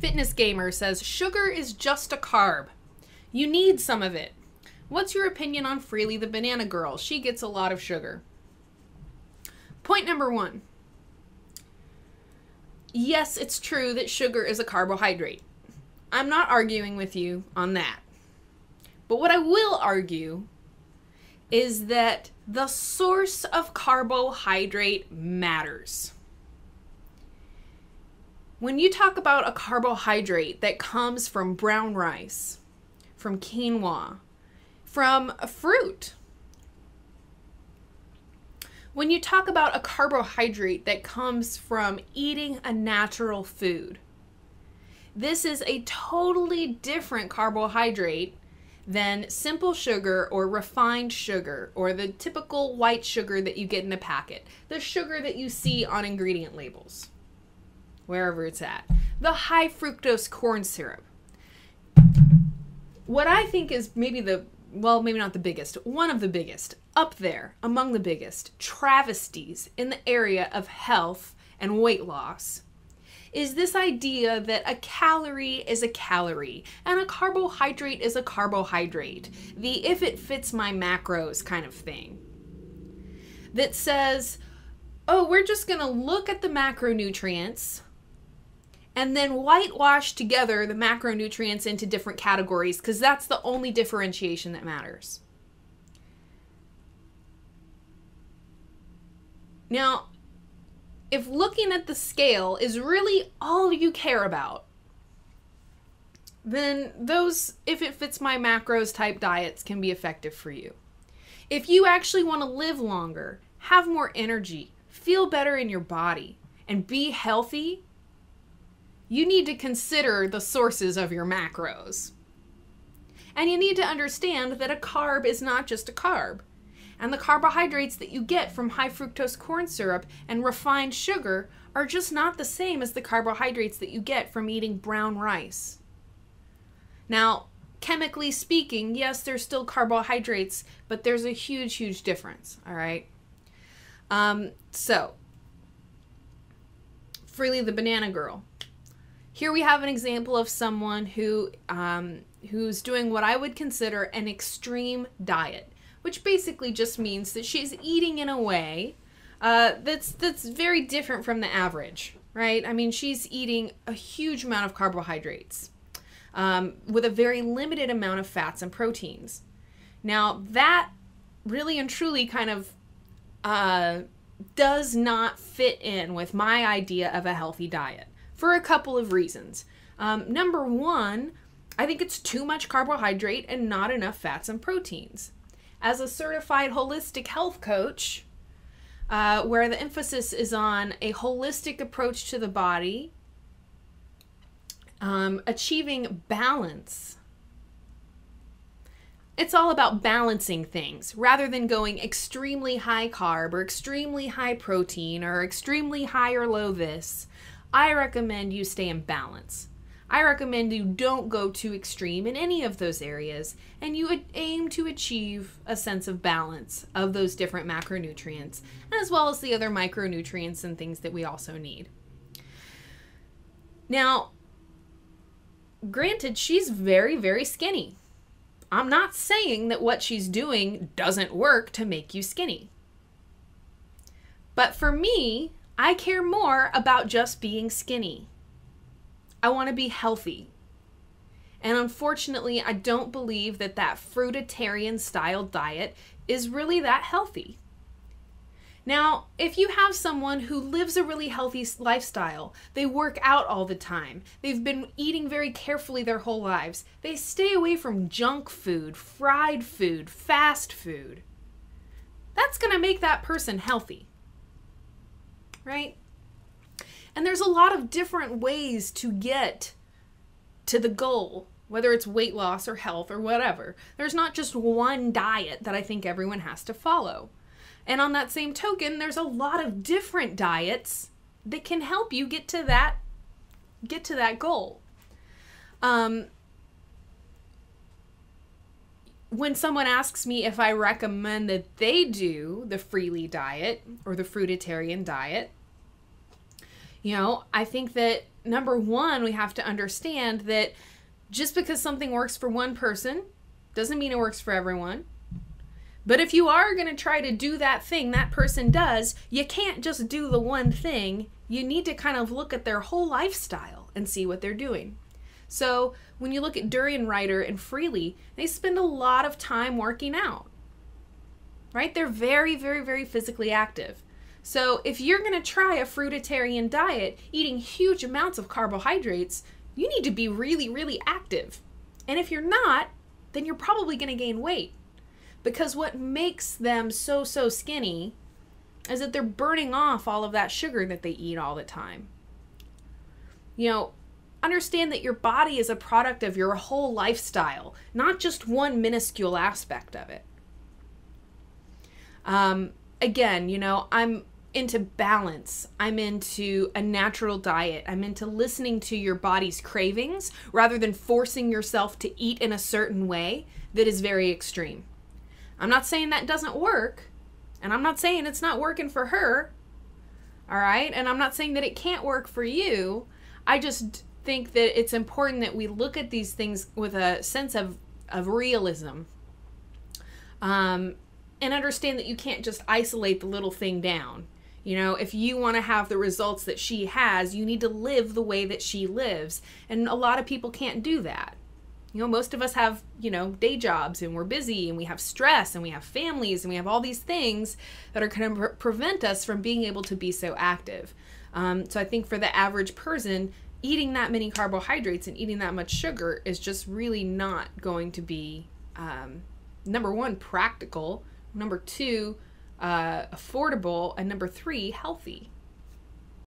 Fitness Gamer says sugar is just a carb. You need some of it. What's your opinion on Freelee the Banana Girl? She gets a lot of sugar. Point number one. Yes, it's true that sugar is a carbohydrate. I'm not arguing with you on that. But what I will argue is that the source of carbohydrate matters. When you talk about a carbohydrate that comes from brown rice, from quinoa, from a fruit, when you talk about a carbohydrate that comes from eating a natural food, this is a totally different carbohydrate than simple sugar or refined sugar or the typical white sugar that you get in a packet, the sugar that you see on ingredient labels, wherever it's at, the high fructose corn syrup. What I think is maybe the, well, maybe not the biggest, one of the biggest, up there among the biggest travesties in the area of health and weight loss is this idea that a calorie is a calorie and a carbohydrate is a carbohydrate. The if it fits my macros kind of thing. That says, oh, we're just going to look at the macronutrients and then whitewash together the macronutrients into different categories because that's the only differentiation that matters. Now, if looking at the scale is really all you care about, then those, if it fits my macros type diets, can be effective for you. If you actually want to live longer, have more energy, feel better in your body, and be healthy, you need to consider the sources of your macros. And you need to understand that a carb is not just a carb and the carbohydrates that you get from high fructose corn syrup and refined sugar are just not the same as the carbohydrates that you get from eating brown rice. Now, chemically speaking, yes, there's still carbohydrates, but there's a huge, huge difference, all right? Um, so, Freelee the Banana Girl. Here we have an example of someone who um, who's doing what I would consider an extreme diet which basically just means that she's eating in a way uh, that's that's very different from the average, right? I mean, she's eating a huge amount of carbohydrates um, with a very limited amount of fats and proteins. Now, that really and truly kind of uh, does not fit in with my idea of a healthy diet for a couple of reasons. Um, number one, I think it's too much carbohydrate and not enough fats and proteins as a certified holistic health coach, uh, where the emphasis is on a holistic approach to the body, um, achieving balance. It's all about balancing things rather than going extremely high carb or extremely high protein or extremely high or low this. I recommend you stay in balance. I recommend you don't go too extreme in any of those areas and you aim to achieve a sense of balance of those different macronutrients as well as the other micronutrients and things that we also need. Now, granted, she's very, very skinny. I'm not saying that what she's doing doesn't work to make you skinny. But for me, I care more about just being skinny. I want to be healthy. And unfortunately, I don't believe that that fruitarian style diet is really that healthy. Now, if you have someone who lives a really healthy lifestyle, they work out all the time, they've been eating very carefully their whole lives, they stay away from junk food, fried food, fast food, that's going to make that person healthy. Right? And there's a lot of different ways to get to the goal, whether it's weight loss or health or whatever. There's not just one diet that I think everyone has to follow. And on that same token, there's a lot of different diets that can help you get to that get to that goal. Um, when someone asks me if I recommend that they do the Freelee diet or the fruitarian diet, You know, I think that number one, we have to understand that just because something works for one person doesn't mean it works for everyone. But if you are going to try to do that thing that person does, you can't just do the one thing. You need to kind of look at their whole lifestyle and see what they're doing. So when you look at Durian Rider and Freelee, they spend a lot of time working out. Right? They're very, very, very physically active. So if you're going to try a fruitarian diet, eating huge amounts of carbohydrates, you need to be really, really active. And if you're not, then you're probably going to gain weight. Because what makes them so, so skinny is that they're burning off all of that sugar that they eat all the time. You know, understand that your body is a product of your whole lifestyle, not just one minuscule aspect of it. Um, again, you know, I'm into balance. I'm into a natural diet. I'm into listening to your body's cravings rather than forcing yourself to eat in a certain way that is very extreme. I'm not saying that doesn't work, and I'm not saying it's not working for her. All right? And I'm not saying that it can't work for you. I just think that it's important that we look at these things with a sense of, of realism. Um, and understand that you can't just isolate the little thing down. You know, if you want to have the results that she has, you need to live the way that she lives. And a lot of people can't do that. You know, most of us have, you know, day jobs and we're busy and we have stress and we have families and we have all these things that are going to pre- prevent us from being able to be so active. Um, so I think for the average person, eating that many carbohydrates and eating that much sugar is just really not going to be, um, number one, practical, number two, uh, affordable, and number three, healthy.